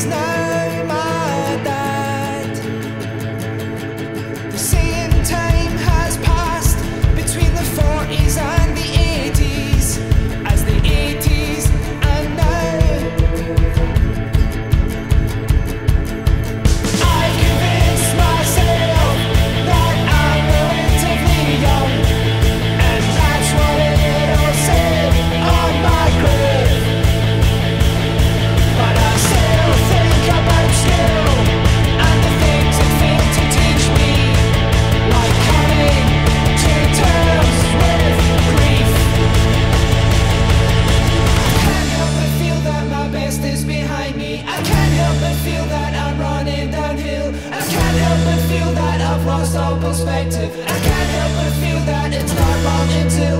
is not lost all perspective. I can't help but feel that it's not wrong until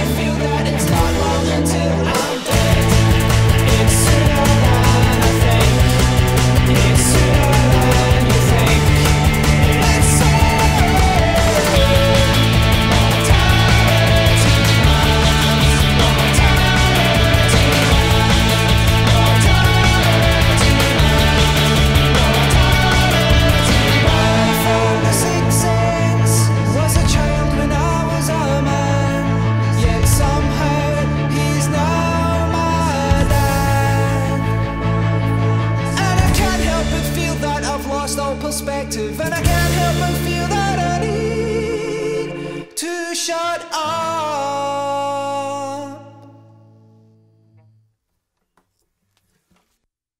perspective and I